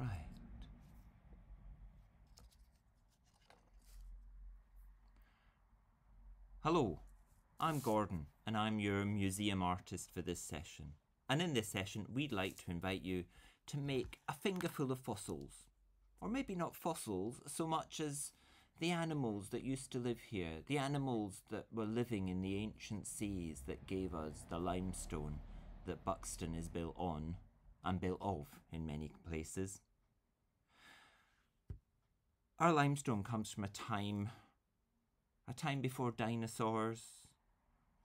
Right. Hello, I'm Gordon and I'm your museum artist for this session. And in this session, we'd like to invite you to make a fingerful of fossils. Or maybe not fossils so much as the animals that used to live here, the animals that were living in the ancient seas that gave us the limestone that Buxton is built on and built of in many places. Our limestone comes from a time a time before dinosaurs,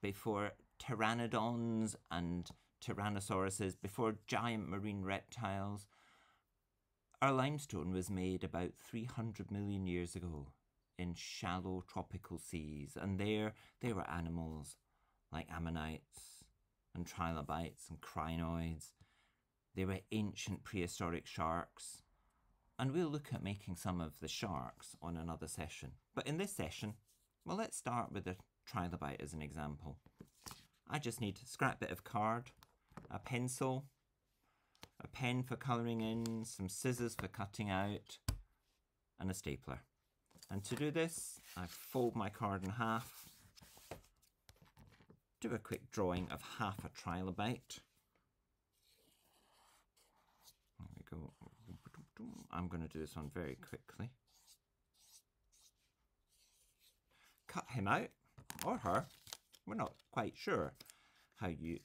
before pteranodons and tyrannosauruses, before giant marine reptiles. Our limestone was made about 300 million years ago in shallow tropical seas, and there there were animals like ammonites and trilobites and crinoids. They were ancient prehistoric sharks, and we'll look at making some of the sharks on another session. But in this session, well, let's start with a trilobite as an example. I just need a scrap bit of card, a pencil, a pen for colouring in, some scissors for cutting out, and a stapler. And to do this, I fold my card in half, do a quick drawing of half a trilobite. There we go. I'm going to do this one very quickly. Cut him out, or her. We're not quite sure how you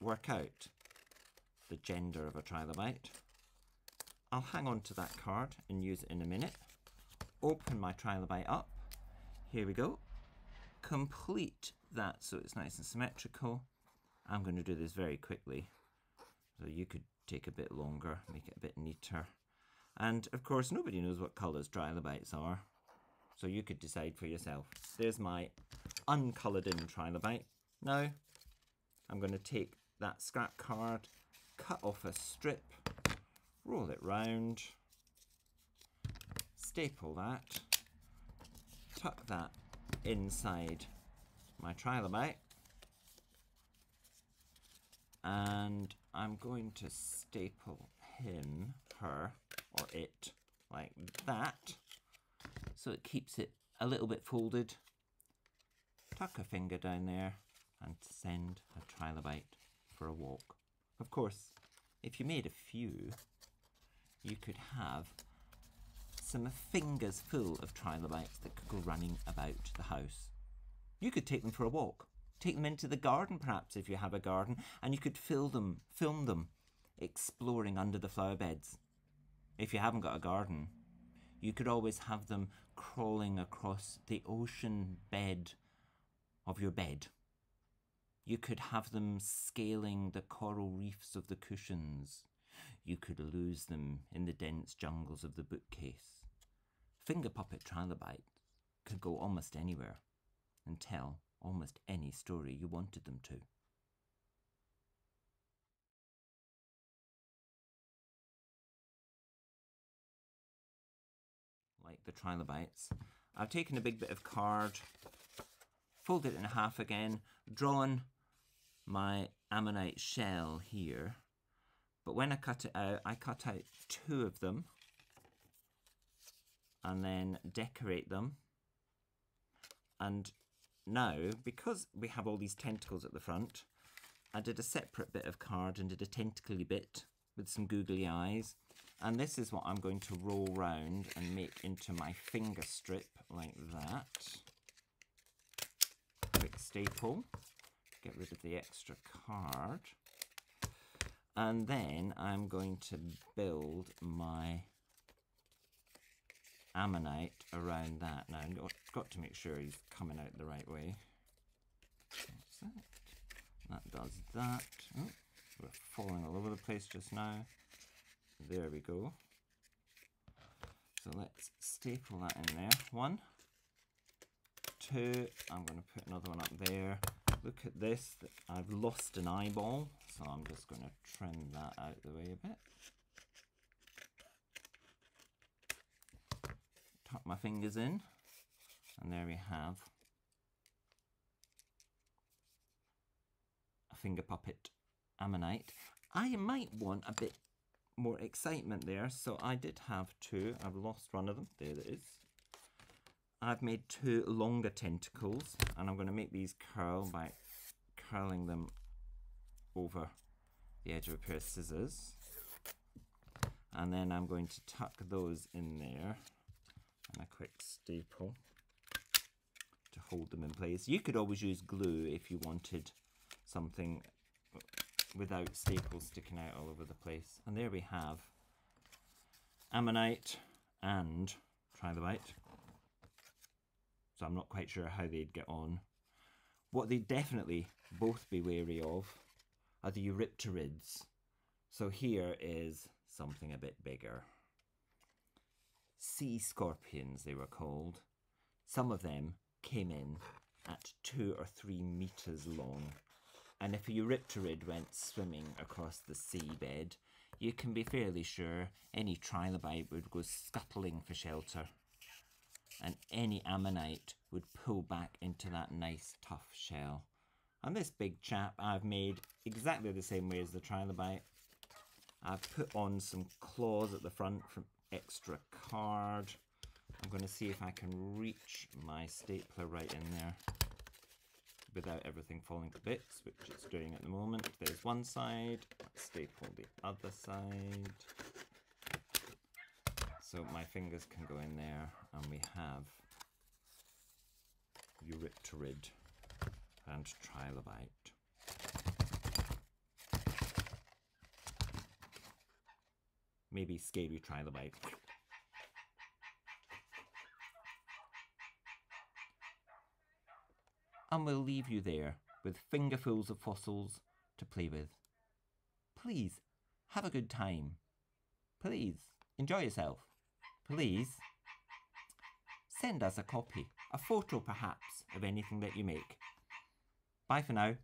work out the gender of a trilobite. I'll hang on to that card and use it in a minute. Open my trilobite up. Here we go. Complete that so it's nice and symmetrical. I'm going to do this very quickly. So you could take a bit longer, make it a bit neater. And of course, nobody knows what colours trilobites are. So you could decide for yourself. There's my uncoloured in trilobite. Now, I'm going to take that scrap card, cut off a strip, roll it round, staple that, tuck that inside my trilobite, and I'm going to staple him, her, or it like that so it keeps it a little bit folded. Tuck a finger down there and send a trilobite for a walk. Of course, if you made a few, you could have some fingers full of trilobites that could go running about the house. You could take them for a walk. Take them into the garden, perhaps, if you have a garden, and you could fill them, film them exploring under the flower beds. If you haven't got a garden, you could always have them crawling across the ocean bed of your bed. You could have them scaling the coral reefs of the cushions. You could lose them in the dense jungles of the bookcase. Finger puppet trilobite could go almost anywhere and tell almost any story you wanted them to. The trilobites. I've taken a big bit of card, folded it in half again, drawn my ammonite shell here. But when I cut it out, I cut out two of them and then decorate them. And now, because we have all these tentacles at the front, I did a separate bit of card and did a tentacly bit with some googly eyes. And this is what I'm going to roll round and make into my finger strip like that. Quick staple. Get rid of the extra card. And then I'm going to build my ammonite around that. Now, I've got to make sure he's coming out the right way. That. that. does that. Oh, we're falling all over the place just now. There we go. So let's staple that in there. One, two, I'm going to put another one up there. Look at this, I've lost an eyeball, so I'm just going to trim that out the way a bit. Tuck my fingers in, and there we have a finger puppet ammonite. I might want a bit more excitement there. So I did have two. I've lost one of them. There it is. I've made two longer tentacles and I'm going to make these curl by curling them over the edge of a pair of scissors. And then I'm going to tuck those in there and a quick staple to hold them in place. You could always use glue if you wanted something without staples sticking out all over the place. And there we have ammonite and trilobite. So I'm not quite sure how they'd get on. What they'd definitely both be wary of are the Eurypterids. So here is something a bit bigger. Sea scorpions, they were called. Some of them came in at two or three meters long. And if a Eurypterid went swimming across the seabed, you can be fairly sure any trilobite would go scuttling for shelter. And any ammonite would pull back into that nice tough shell. And this big chap I've made exactly the same way as the trilobite. I've put on some claws at the front from extra card. I'm going to see if I can reach my stapler right in there without everything falling to bits, which it's doing at the moment. There's one side, let's staple the other side. So my fingers can go in there and we have Eurypterid and Trilobite. Maybe Scaly Trilobite. And we'll leave you there with fingerfuls of fossils to play with. Please, have a good time. Please, enjoy yourself. Please, send us a copy, a photo perhaps, of anything that you make. Bye for now.